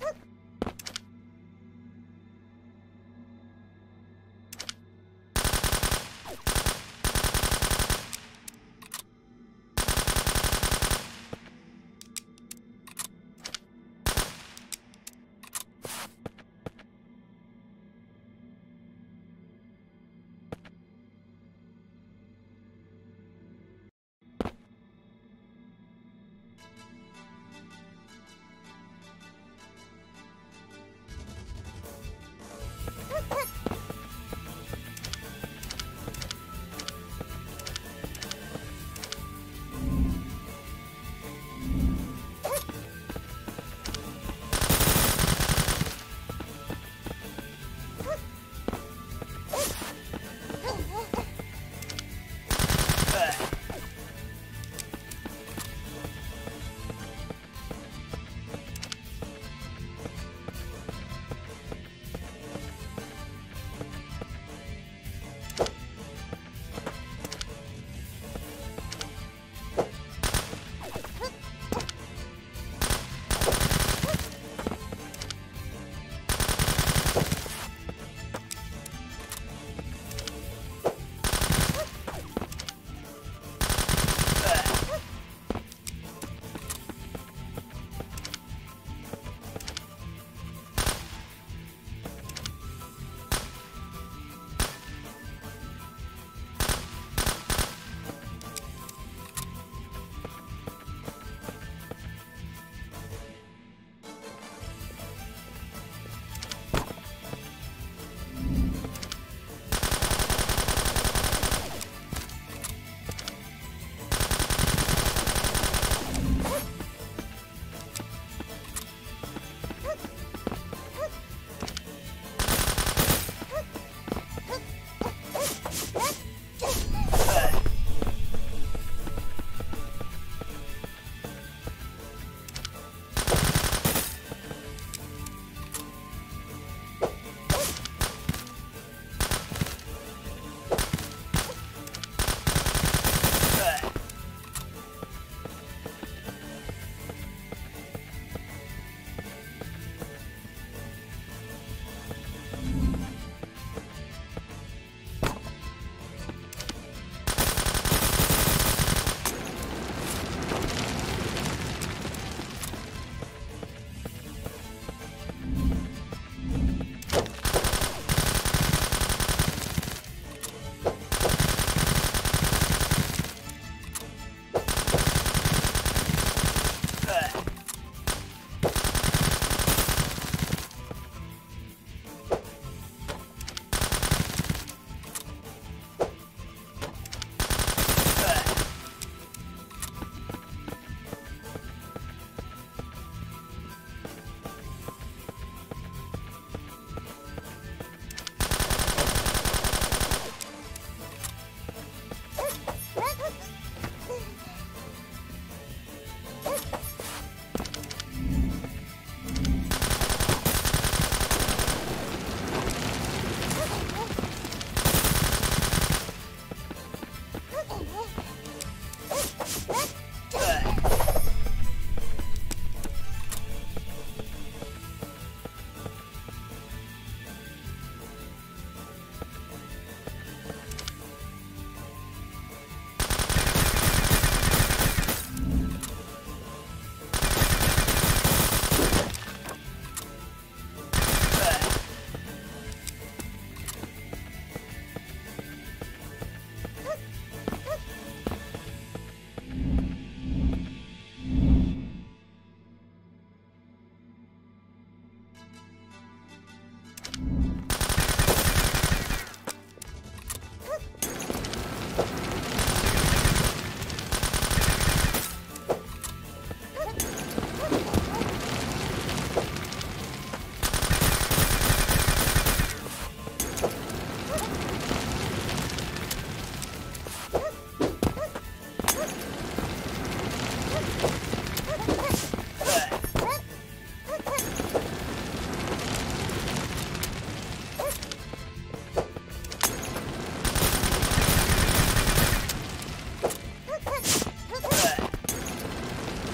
Huh.